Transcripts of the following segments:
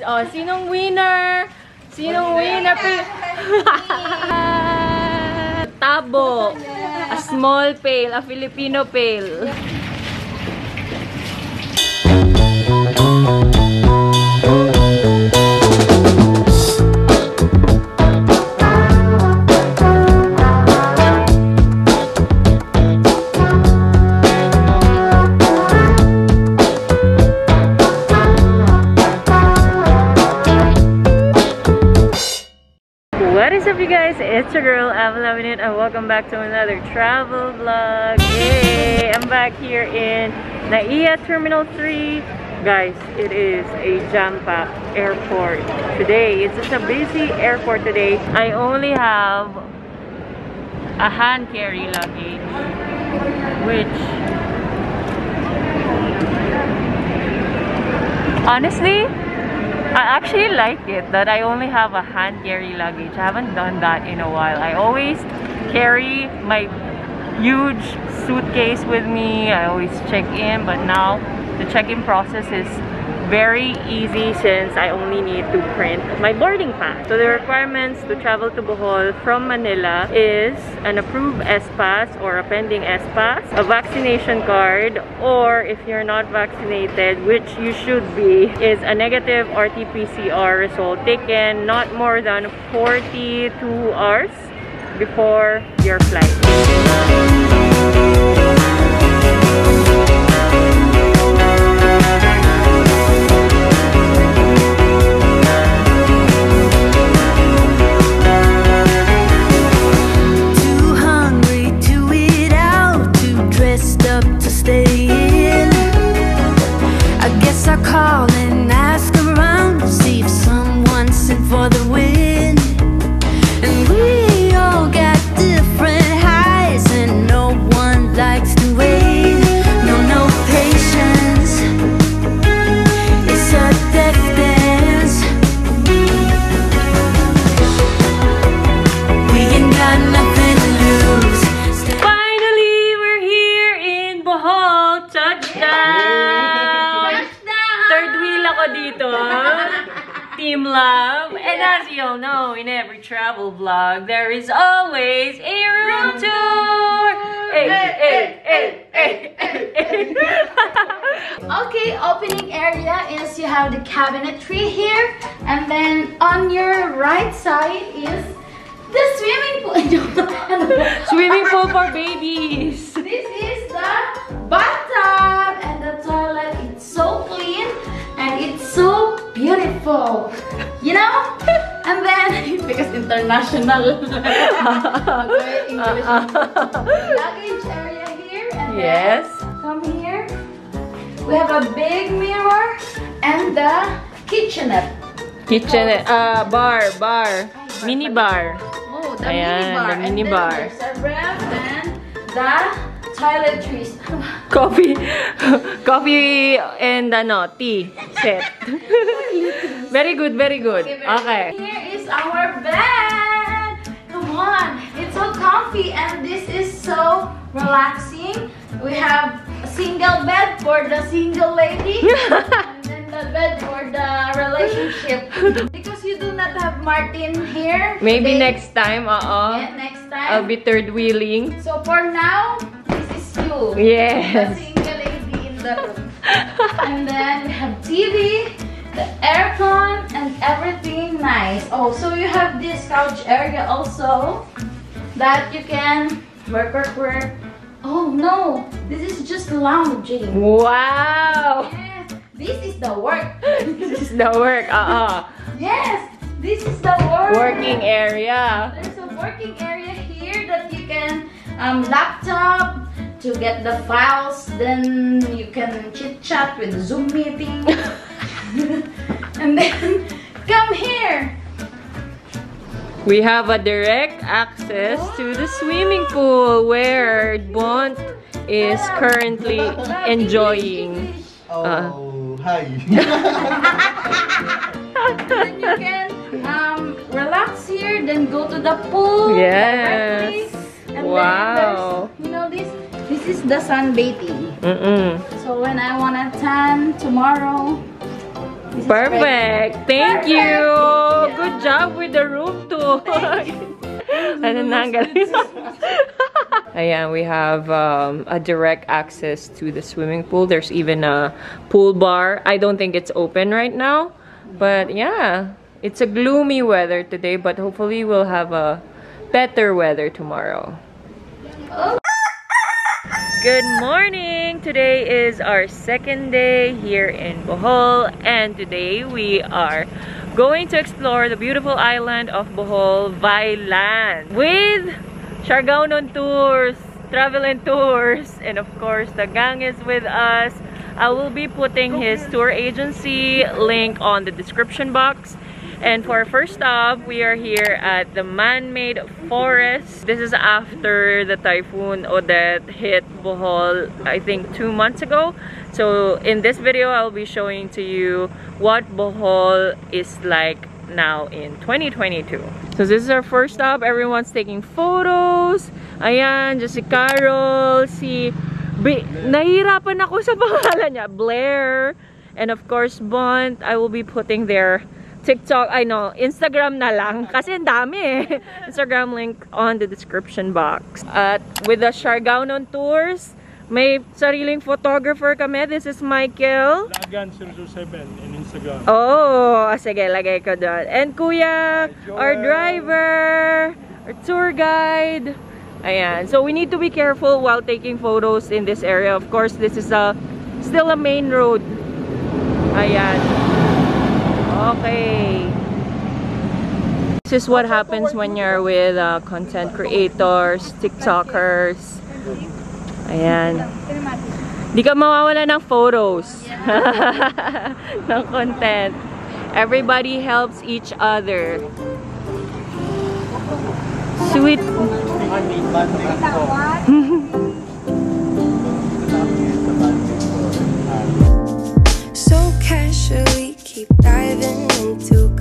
Oh, sinong winner? Sinong winner? Tabo. A small pail. A Filipino pail. It's your girl Avelovinit, and welcome back to another travel vlog. Yay! I'm back here in NAIA Terminal 3. Guys, it is a jam-packed airport today. It's just a busy airport today. I only have a hand carry luggage which honestly I actually like it that I only have a hand carry luggage. I haven't done that in a while. I always carry my huge suitcase with me. I always check in, but now the check-in process is very easy since I only need to print my boarding pass. So the requirements to travel to Bohol from Manila is an approved S-Pass or a pending S-Pass, a vaccination card, or if you're not vaccinated, which you should be, is a negative RT-PCR result taken not more than 42 hours before your flight. Bohol! Touchdown! Third wheel ako dito. Team Love. And as you all know, in every travel vlog, there is always a room tour! Hey, hey, hey, hey, hey, Okay, opening area is you have the cabinetry here, and then on your right side is the swimming pool. Swimming pool for babies! this is bathtub, and the toilet. It's so clean and it's so beautiful. You know? And then because international okay, English. luggage area here, and Yes. come here. We have a big mirror and the kitchenette. Kitchen, uh, bar, bar. Mini bar. Oh, the Ayan, mini bar. the and mini then. There's a ref and the toiletries. Coffee, coffee and ano, tea set. very good, very good. Okay. Here is our bed. Come on, it's so comfy and this is so relaxing. We have a single bed for the single lady and then the bed for the relationship. Because you do not have Martin here. Maybe today. next time, uh Yeah, next time. I'll be third wheeling. So for now, you. Yes. The single lady in the room. and then we have TV, the aircon, and everything nice. Oh, so you have this couch area also that you can work, work, work. Oh no, this is just lounging. Wow! Yes, this is the work. This is the work, Uh uh yes, this is the work. Working area. There's a working area here that you can um, laptop to get the files. Then you can chit chat with the Zoom meeting. and then come here. We have a direct access to the swimming pool where Bont is currently enjoying. English, Oh, hi. Then you can um, relax here. Then go to the pool. Yes. directly. Is the sunbathing. Mm-mm. So when I wanna tan tomorrow, Perfect. Thank you. Good job with the room too. ano nanggal? Ayan, we have um, a direct access to the swimming pool. There's even a pool bar. I don't think it's open right now. But yeah, it's a gloomy weather today, but hopefully we'll have a better weather tomorrow. Good morning! Today is our second day here in Bohol and today we are going to explore the beautiful island of Bohol, Vailan with Siargao Tours, Travel and Tours and of course the gang is with us. I will be putting his tour agency link on the description box and for our first stop, we are here at the man-made forest. This is after the typhoon Odette hit Bohol, I think two months ago. So in this video, I'll be showing to you what Bohol is like now in 2022. So this is our first stop. Everyone's taking photos. Ayan, just si Carol, si... Be nahihirapan ako sa pangalan niya. Blair. And of course, Bont. I will be putting their TikTok, I know, Instagram na lang. Kasi ang dami eh. Instagram link on the description box. At with the Siargao Tours, may sariling photographer kami. This is Michael. Lagan 007 in Instagram. Oh, sige, lagay ko doon. And Kuya, our driver, our tour guide. Ayan. So we need to be careful while taking photos in this area. Of course, this is a still a main road. Ayan. Okay. This is what happens when you're with uh, content creators, TikTokers. Ayan. Di ka mawawala ng photos. ng content. Everybody helps each other. Sweet. So casually keep diving into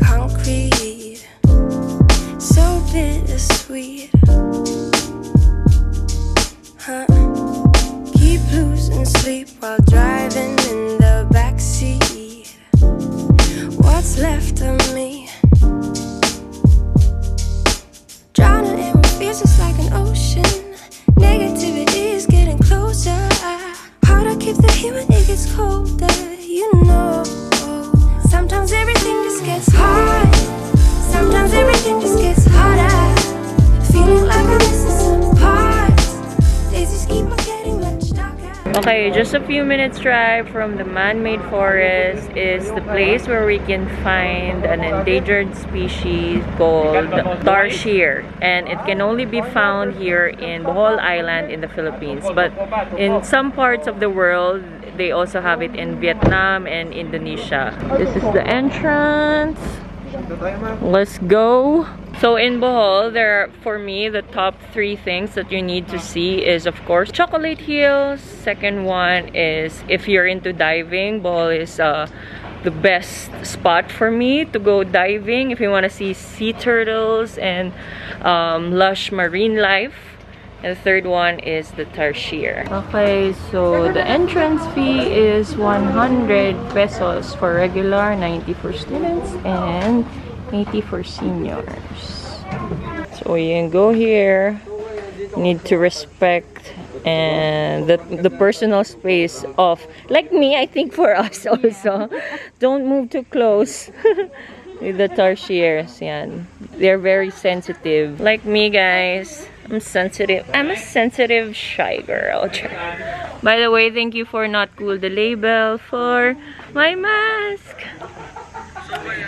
drive from the man-made forest is the place where we can find an endangered species called tarsier and it can only be found here in Bohol Island in the Philippines but in some parts of the world they also have it in Vietnam and Indonesia. This is the entrance. Let's go. So in Bohol, there are, for me, the top three things that you need to see is, of course, Chocolate Hills. Second one is, if you're into diving, Bohol is uh, the best spot for me to go diving. If you want to see sea turtles and um, lush marine life. And the third one is the Tarsier. Okay, so the entrance fee is 100 pesos for regular, 90 for students, and 80 for seniors. So you can go here. Need to respect and the the personal space of like me. I think for us also, don't move too close. With the tarsiers, yan. They're very sensitive. Like me, guys. I'm sensitive. I'm a sensitive, shy girl. By the way, thank you for not cool the label for my mask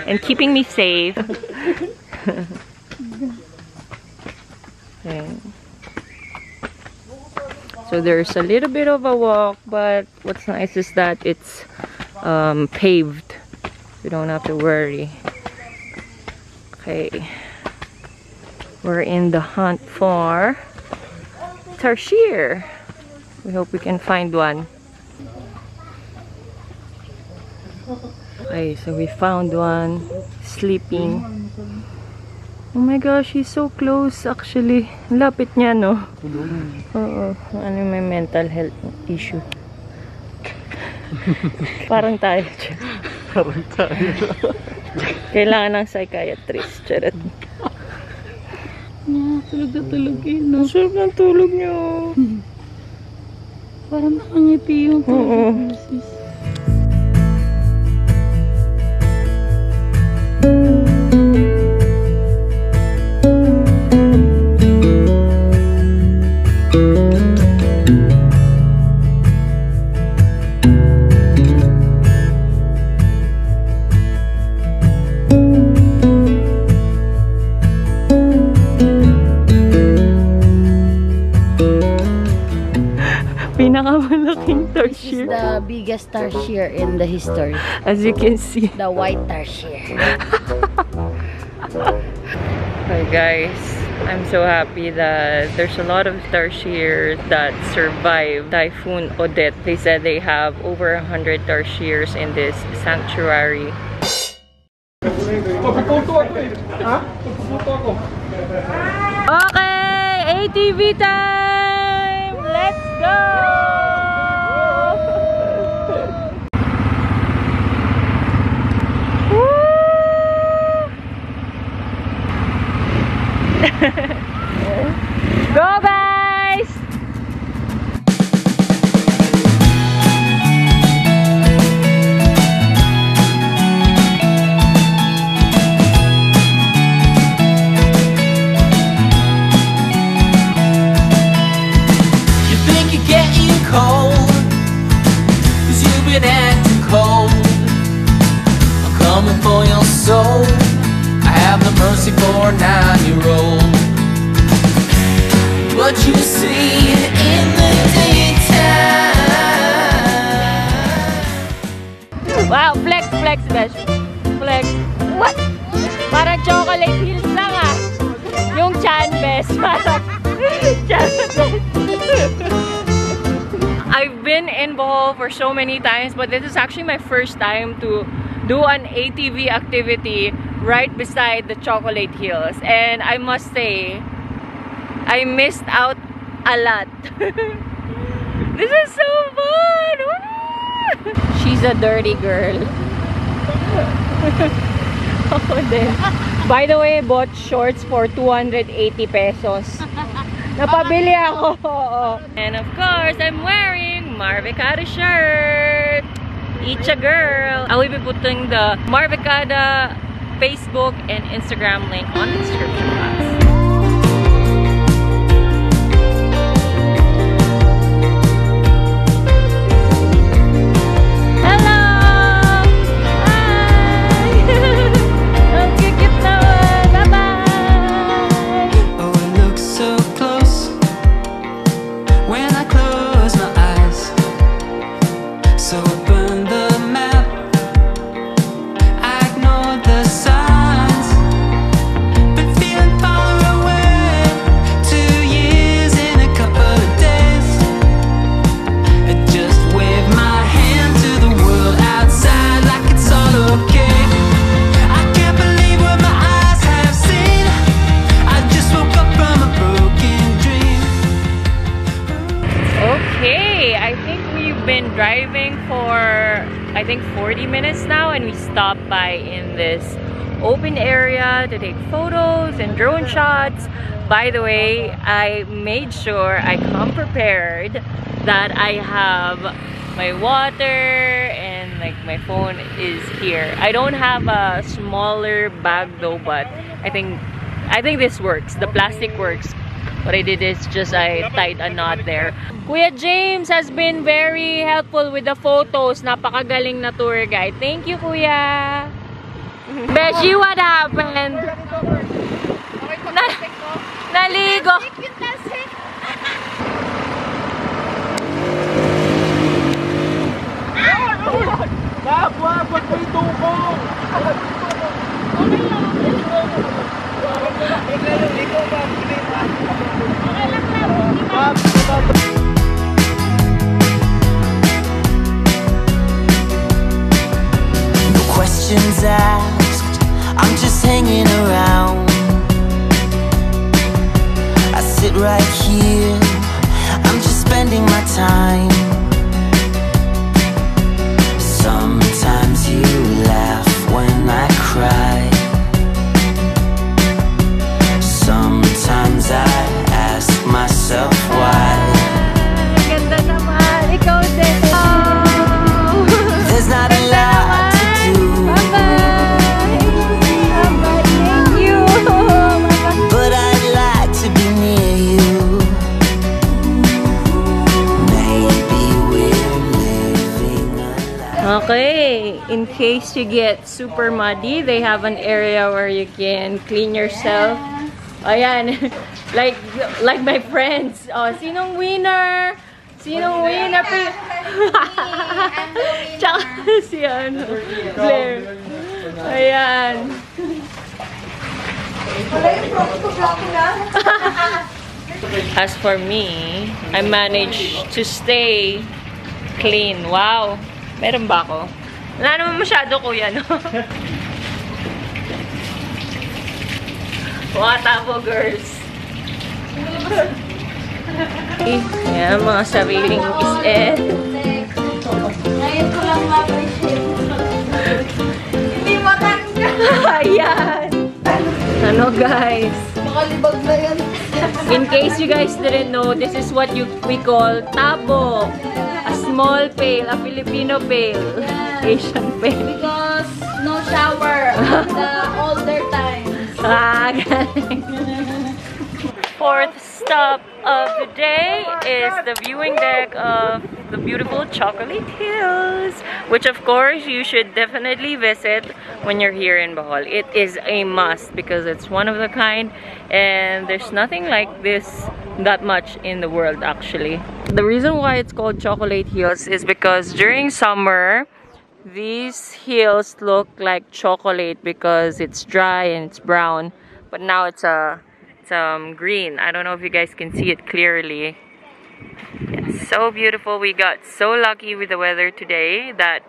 and keeping me safe. okay. So there's a little bit of a walk, but what's nice is that it's um, paved. You don't have to worry. Okay. We're in the hunt for tarsier. We hope we can find one. Okay, so we found one sleeping. Oh my gosh, he's so close actually. Lapit niya, no? Oo. Ano may mental health issue. Parang tayo. Parang tayo. Kailangan ng psychiatrist. Charot. Yeah, tulog na tulog yun, no? Sarap ng tulog niyo. Parang nakangiti yung Oo. Sis. This is the biggest tarsier in the history. As you can see. The white tarsier. Hi guys, I'm so happy that there's a lot of tarsiers that survived Typhoon Odette. They said they have over 100 tarsiers in this sanctuary. Okay, ATV time! Let's go! Go guys! Have no mercy for a nine-year-old But you see in the daytime Wow, flex, flex, besh. Flex. What? Parang chocolate hills lang ah. Yung chan best. Parang chan best. I've been in Bohol for so many times, but this is actually my first time to do an ATV activity right beside the Chocolate Hills. And I must say, I missed out a lot. this is so fun! She's a dirty girl. Oh, Din. By the way, I bought shorts for 280 pesos. Napabili ako. And of course, I'm wearing Marvekada shirt. Each a girl. I will be putting the Marvekada Facebook and Instagram link on the description box. To take photos and drone shots. By the way, I made sure I come prepared that I have my water and like my phone is here. I don't have a smaller bag though, but I think I think this works. The plastic works. What I did is just I tied a knot there. Kuya James has been very helpful with the photos. Napakagaling na tour guide. Thank you, Kuya. Beshi, what happened? Na naligo. No you get super muddy, they have an area where you can clean yourself. Oh, Ayan. like like my friends. Oh, sinong winner? Sinong winner? Pi- I'm the winner. Tsaka si ano, Blair. Ayan. As for me, I managed to stay clean. Wow! Meron ba ako? Wala naman masyado kuya, no? Wata po, girls. Yan, mga sariling is Ngayon ko lang ma-appreciate. Hindi matangga. Ayan! Ano guys? Makalibag na yan. In case you guys didn't know, this is what you we call tabo. A small pail, a Filipino pail. Asian pail. Because no shower the older times. Ah, galing. Fourth stop of the day is the viewing deck of the beautiful Chocolate Hills, which of course you should definitely visit when you're here in Bohol. It is a must because it's one of the kind and there's nothing like this that much in the world actually. The reason why it's called Chocolate Hills is because during summer, these hills look like chocolate because it's dry and it's brown but now it's a it's um green. I don't know if you guys can see it clearly. It's so beautiful. We got so lucky with the weather today that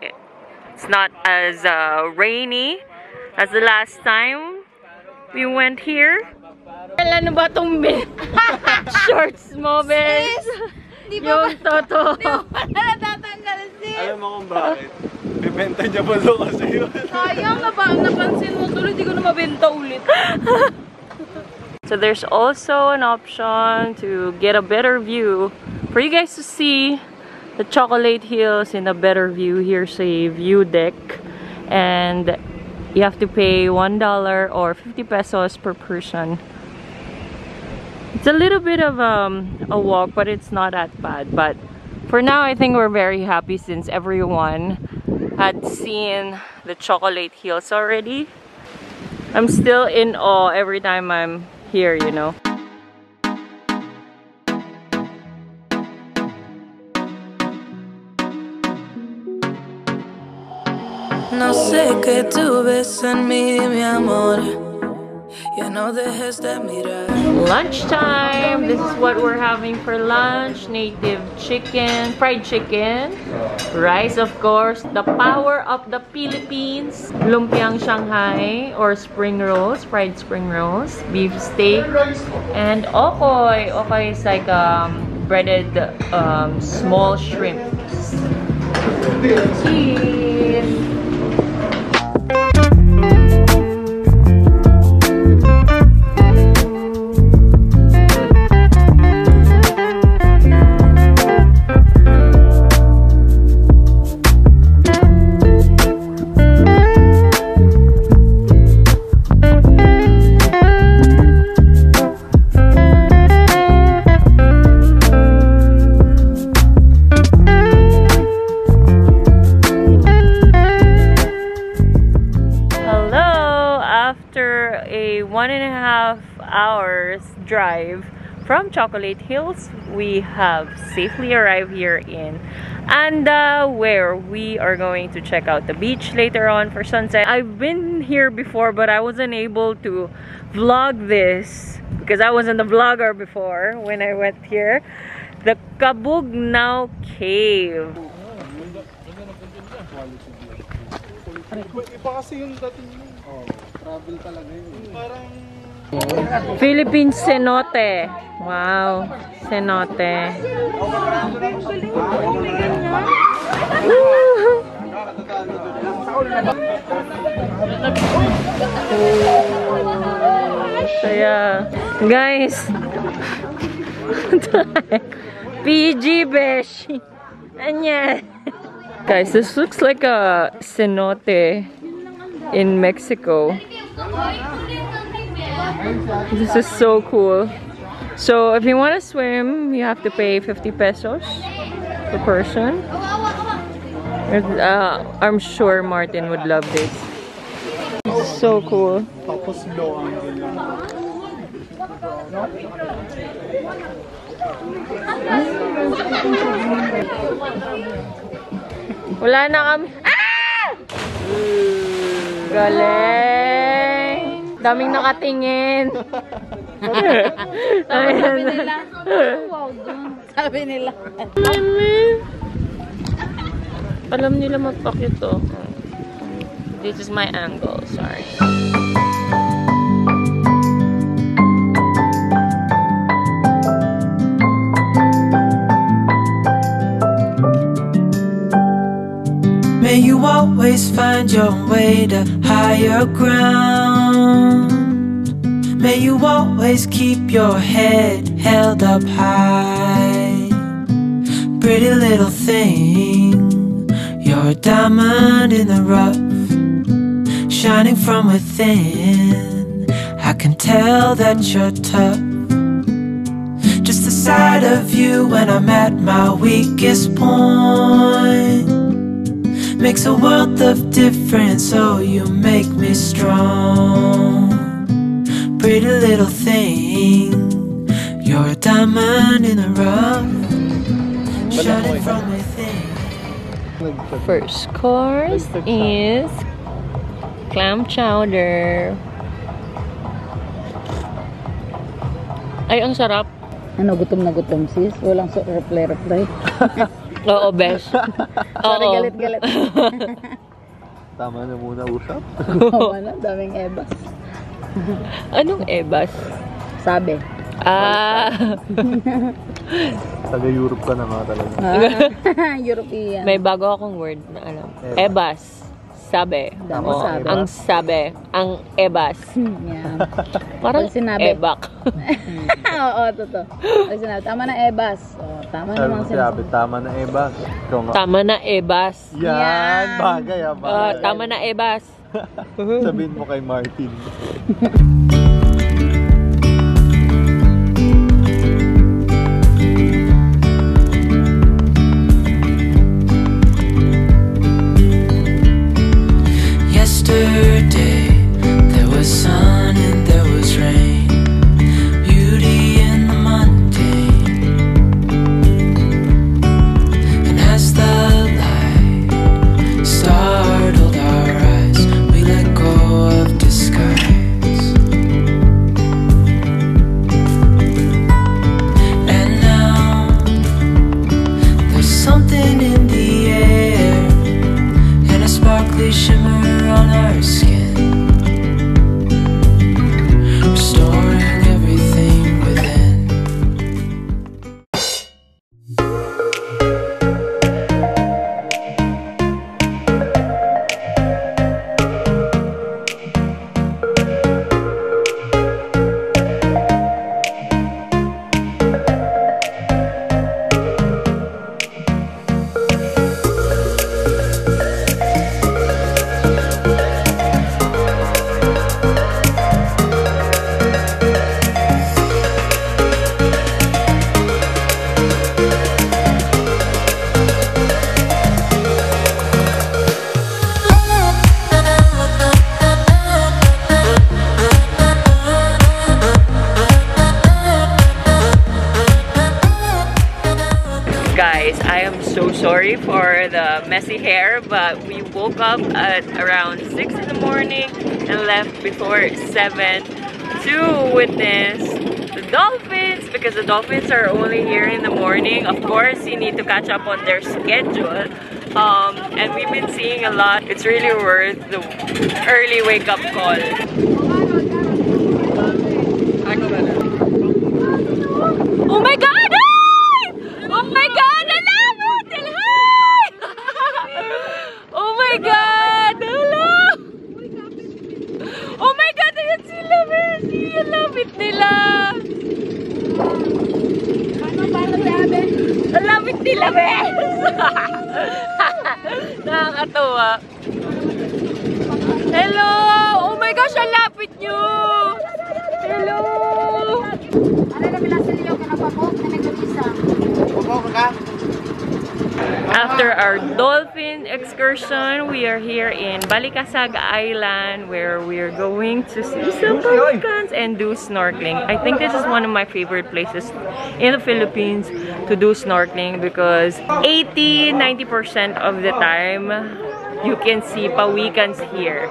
it's not as uh, rainy as the last time we went here. Ano ba tong bin- shorts mo bes yung toto Natatanggal sis. Alam mo kung bakit? Bibenta niya pa daw kasi yun. Sayang na ba? Napansin mo tuloy, di ko na mabenta ulit. So there's also an option to get a better view for you guys to see the Chocolate Hills in a better view. Here's a view deck and you have to pay $1 or 50 pesos per person. It's a little bit of um, a walk but it's not that bad but for now I think we're very happy since everyone had seen the Chocolate Hills already. I'm still in awe every time I'm here, you know. No sé qué tú ves en mí, mi amor. Lunchtime! This is what we're having for lunch. Native chicken, fried chicken, rice of course, the power of the Philippines, lumpiang Shanghai or spring rolls, fried spring rolls, beef steak, and okoy. Okoy is like um, breaded um, small shrimps. Cheese! From Chocolate Hills, we have safely arrived here in Anda, where we are going to check out the beach later on for sunset. I've been here before, but I wasn't able to vlog this because I wasn't a vlogger before when I went here. The Cabagnow Cave. Oh. Philippine cenote. Wow, cenote. So yeah, guys. PG Besh. Anya. Guys, this looks like a cenote in Mexico. This is so cool. So if you want to swim, you have to pay 50 pesos per person. Uh, I'm sure Martin would love this. So cool. Tapos low angle lang. Wala na kami. Ah! Galing! Daming nakatingin. Ayan. Wow, dun. Sabi nila. Alam nila magpakit to. This is my angle, sorry. May you always find your way to higher ground. May you always keep your head held up high. Pretty little thing, you're a diamond in the rough, shining from within. I can tell that you're tough. Just the sight of you when I'm at my weakest point makes a world of difference. Oh, you make me strong. Pretty little thing, you're a diamond in the rough, shining from within. First course is clam chowder. Ay, ang sarap. Ano, gutom na gutom sis? Walang so reply-reply. Oo, besh. Sorry, Oo. galit-galit. Tama na muna usap. Wala, daming ebas. Anong ebas? Sabi. Ah, Taga-Europe ka na nga talaga. Ah, European. may bago akong word na alam. Ebas. Sabi. Dami Oo, sabi. Ang sabi. Ang ebas. Yan. Parang Pag sinabi. ebak. Oo, totoo. Ay, sinabi, tama na ebas. Oh, tama Sabi naman mo sinabi, tama na Eva. Ikaw nga. Tama na ebas. Yan, Yan. bagay ah, bagay. tama na ebas. Sabihin mo kay Martin. Yesterday sorry for the messy hair, but we woke up at around 6 in the morning and left before 7 to witness the dolphins because the dolphins are only here in the morning. Of course, you need to catch up on their schedule. Um, and we've been seeing a lot. It's really worth the early wake up call. gamit nila. Ano ba sabi? Ang lapit nila, bes! Nakakatawa. Hello! Oh my gosh, ang lapit nyo! Hello! Ano na pila sa liyo ka na pabok ano na nag-isa? Pabok ka? After our dolphin excursion. We are here in Balicasag Island where we're going to see some pelicans and do snorkeling. I think this is one of my favorite places in the Philippines to do snorkeling because 80-90% of the time you can see pawikans here.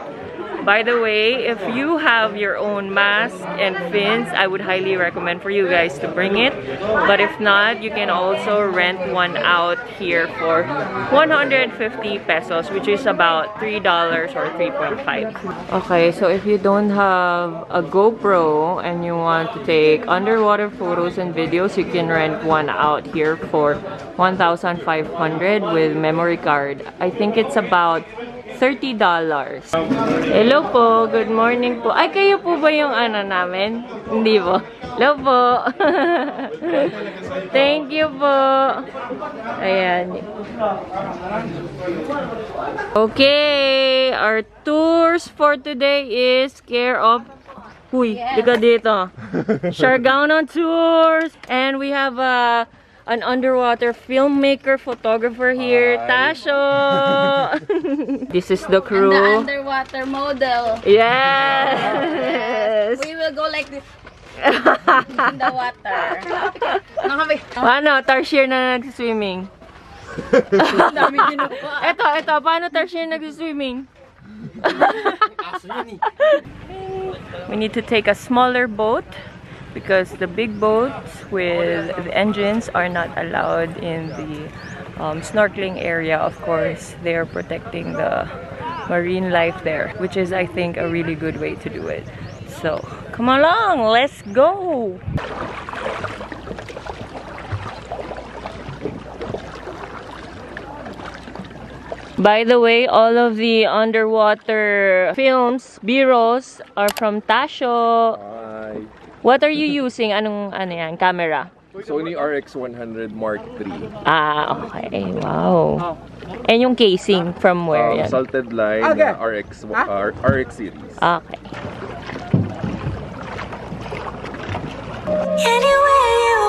By the way, if you have your own mask and fins, I would highly recommend for you guys to bring it. But if not, you can also rent one out here for 150 pesos, which is about $3 or 3.5. Okay, so if you don't have a GoPro and you want to take underwater photos and videos, you can rent one out here for 1,500 with memory card. I think it's about $30. Hello po, good morning po. Ay, kayo po ba yung ano namin? Hindi po. Hello po. Thank you po. Ayan. Okay, our tours for today is care of Huy, liga dito. Siargao Tours. And we have a an underwater filmmaker, photographer here, Tasho. this is the And the crew. underwater model. Yes. We will go like this in the water. Paano? Tarsier na nagsiswimming. Dami ginuwa. Eto, eto. Paano Tarsier nagsiswimming? we need to take a smaller boat because the big boats with the engines are not allowed in the um, snorkeling area of course they are protecting the marine life there which is I think a really good way to do it so come along let's go By the way, all of the underwater films, B-rolls are from Tasho. Hi. What are you using? Anong ano yan? Camera? Sony RX100 Mark III. Ah, okay. Wow. And yung casing from where Um, yan? salted line uh, RX uh, RX series. Okay. Anywhere you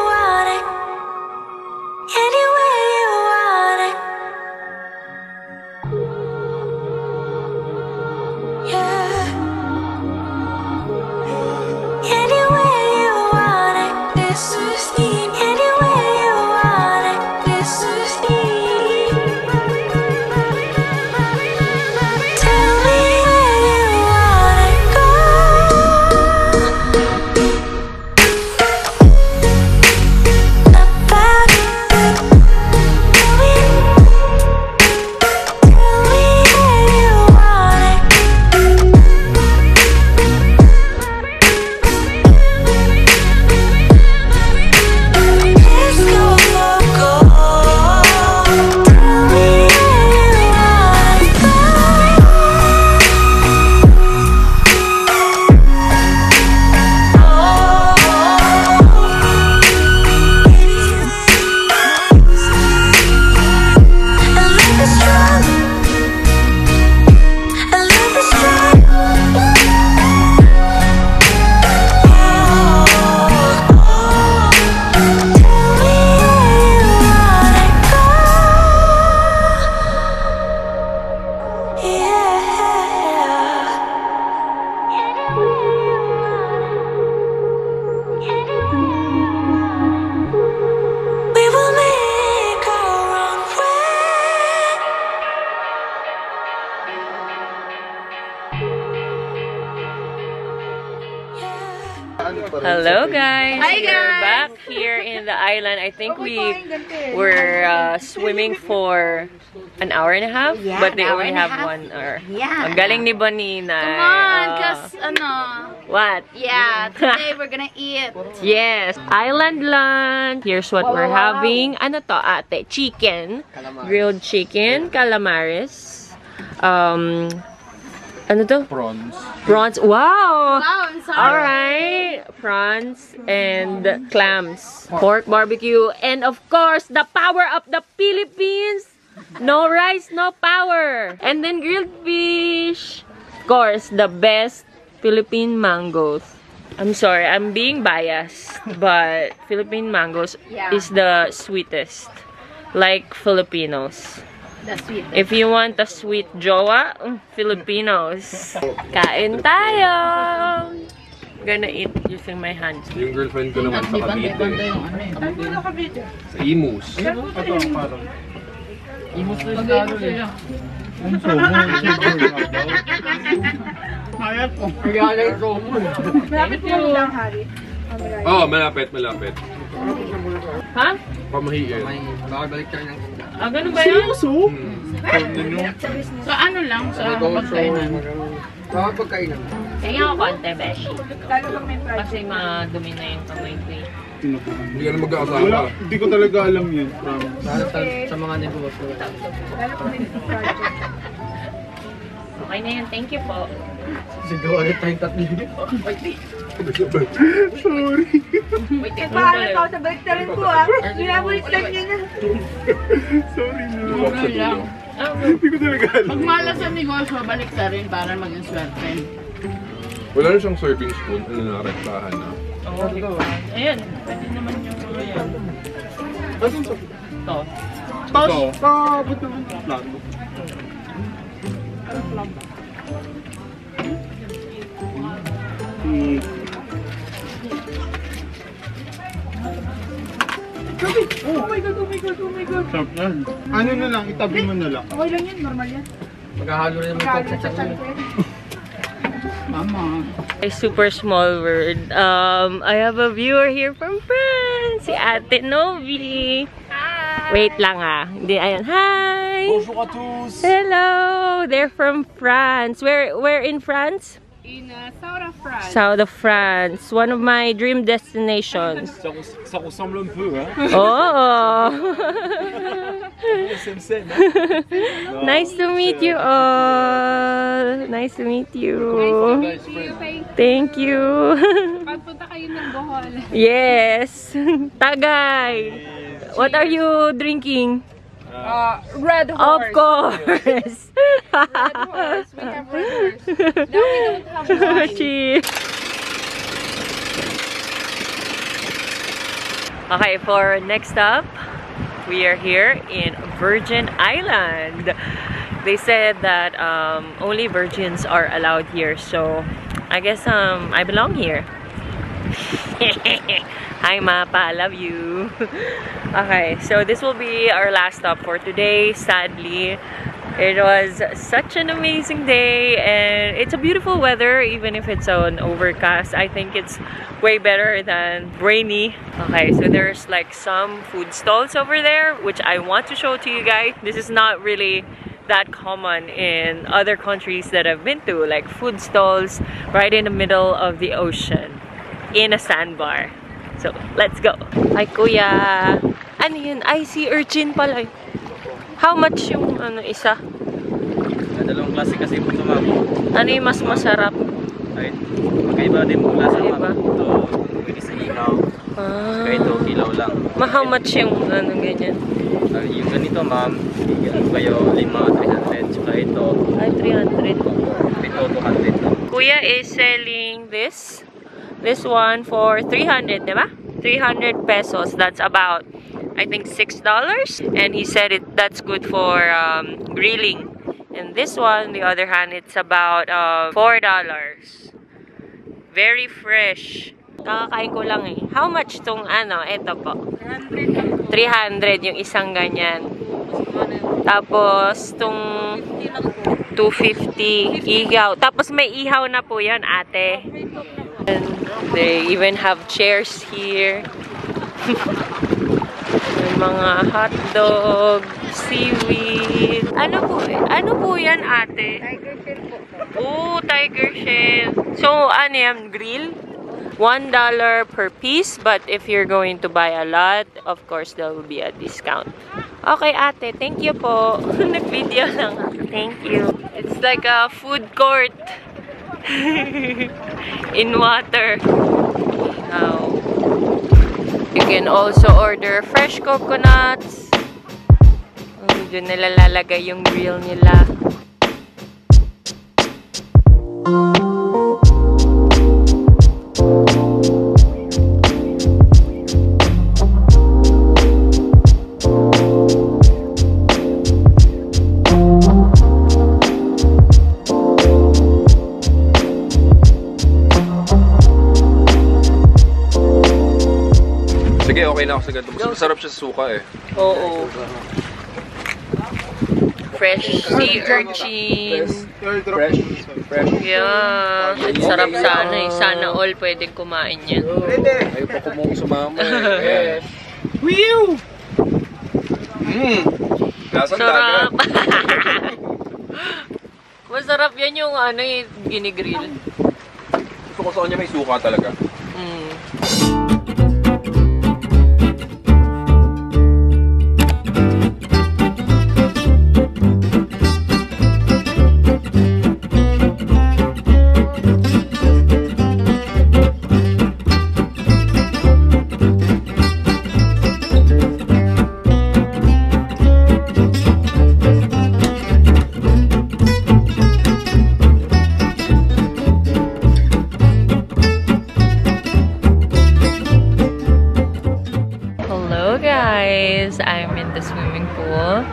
I think we were uh, swimming for an hour and a half, but they only have one hour. Yeah. Ang galing ni Bonina. Come on, Uh, cause ano, What? yeah, today we're gonna eat. Yes, island lunch. Here's what we're having. Ano to, ate? Chicken. Grilled chicken, calamares. Um, ano to? Prawns. Prawns. Wow! Wow, I'm sorry. Alright, prawns and clams, pork barbecue, and of course, the power of the Philippines. No rice, no power. And then grilled fish. Of course, the best Philippine mangoes. I'm sorry, I'm being biased, but Philippine mangoes Yeah. is the sweetest. Like Filipinos. The sweet. If you want a sweet jowa, mm, Filipinos. Kain tayo! Gonna eat using my hands. Yung girlfriend ko naman sa Cavite. Banda yung ano eh. Sa Imus. Ito, parang. Mag-iinom sila. Ang somo. Hayat ko. Kaya yung somo. Thank you. Oo, oh, malapit, malapit. Ha? Pamahiin. Ah, ganun ba yun? So ano lang sa pagkainan? Mga pagkainan. Kaya ako konti, Beshi. Kasi madumi na yung kamay ko eh. Hindi ka na mag-aasawa. Wala, hindi ko talaga alam yun. Sa mga negosyo. Okay na yun, thank you po. Sigaw ulit tayong tatlo. Sorry. Wait, paano to? sa baliktarin ko ah. Binabaliktad niya na. Sorry na. Ano lang. Hindi ko talaga alam. Pag malas sa negosyo, balik ka rin para maging swerte. Wala na siyang serving spoon. Ano na, rektahan na. Ayan, pwede naman yung mga yan. Asan sa... Ito. Ito. Paabot naman sa plato. Hmm. Oh my god, oh my god, oh my god. Sarap yan. Ano na lang, itabi mo na lang. Okay lang yan, normal yan. Maghahalo rin naman Kalo pag sa sa chan ko yan. Mama. A super small word. Um, I have a viewer here from France. Si Ate Novi. Hi. Wait lang ah. Hindi, ayan. Hi. Bonjour à tous. Hello. They're from France. Where where in France? In uh, South of France. South of France. One of my dream destinations. Ça, ça ressemble un peu, hein. Oh. SMC, nice to meet you all. Nice to meet you. Thank you. Pagpunta kayo ng Bohol. Yes. Tagay. What are you drinking? Uh, red horse. Of course. Red horse. We have red horse. Now we don't have wine. Okay, for next up, we are here in Virgin Island. They said that um, only virgins are allowed here, so I guess um, I belong here. Hi Mapa, I love you. okay, so this will be our last stop for today. Sadly, it was such an amazing day and it's a beautiful weather even if it's on overcast. I think it's way better than rainy. Okay, so there's like some food stalls over there which I want to show to you guys. This is not really that common in other countries that I've been to, like food stalls right in the middle of the ocean in a sandbar. So, let's go. Ay, kuya. Ano yun? Ay, sea urchin pala. How much yung ano isa? Dalawang klase kasi po ito ma'am. Ano yung mas masarap? Ay, magkaiba din po lasa ma'am. Ito, pwede sa ilaw. Ah, Kaya ito, kilaw lang. ma how much yung ano ganyan? Ah, yung ganito ma'am, ko kayo 5, 300. Tsaka ito, Ay, 300. ito 200 lang. Kuya is selling this. This one for 300, diba? 300 pesos. That's about, I think, $6. And he said it that's good for um, grilling. And this one, the other hand, it's about uh, $4. Very fresh. Kakakain ko lang eh. How much tong ano? Ito po. 300 yung isang ganyan. Tapos, tong 250 ihaw. Tapos may ihaw na po yan, ate. And they even have chairs here. may mga hotdog, seaweed. Ano po, ano po yan, ate? Tiger shell po. Oo, tiger shell. So, ano yan, grill? $1 per piece, but if you're going to buy a lot, of course, there will be a discount. Okay, ate. Thank you po. Nag-video lang. Thank you. It's like a food court. In water. Wow. You can also order fresh coconuts. Mm, Doon nila lalagay yung grill nila. Na ako sa ganito. Mas masarap siya sa suka eh. Oo. Fresh sea urchin. Fresh. Fresh. Yeah. Ang sarap sana eh. Sana all pwedeng kumain yan. Ayaw pa ko mong sumama eh. Whew! Mmm! Lasang dagat. Sarap. Masarap yan yung ano yung ginigrill. Gusto ko sa kanya may suka talaga.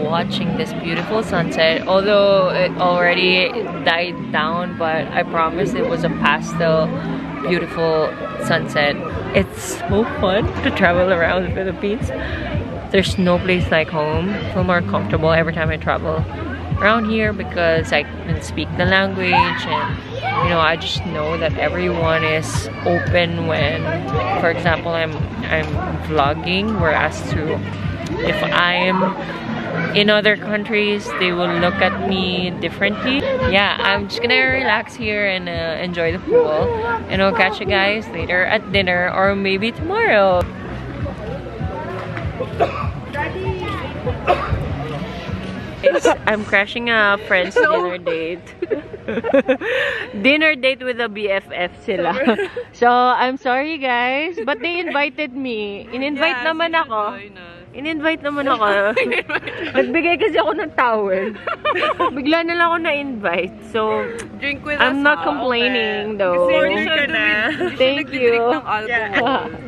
Watching this beautiful sunset. Although it already died down, but I promise it was a pastel beautiful sunset. It's so fun to travel around the Philippines. There's no place like home. I feel more comfortable every time I travel around here because I can speak the language and you know I just know that everyone is open when for example I'm I'm vlogging whereas to if I'm in other countries they will look at me differently yeah I'm just gonna relax here and uh, enjoy the pool and I'll catch you guys later at dinner or maybe tomorrow I'm crashing a friend's dinner date. dinner date with a BFF sila. so, I'm sorry guys, but they invited me. In-invite naman ako. In-invite naman ako. Nagbigay kasi ako ng towel. Bigla na lang ako na-invite. So, Drink with I'm us. not complaining though. Thank you.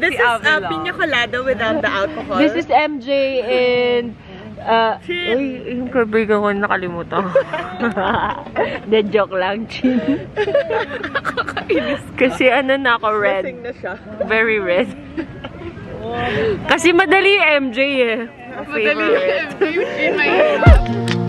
This is uh, piña colada without the alcohol. This is MJ and uh, uy, yung kaibigan ko nakalimutan. The joke lang, Chin. Kasi ano na ako, red. Na. Very red. Kasi madali MJ eh. Madali Favorite. yung in my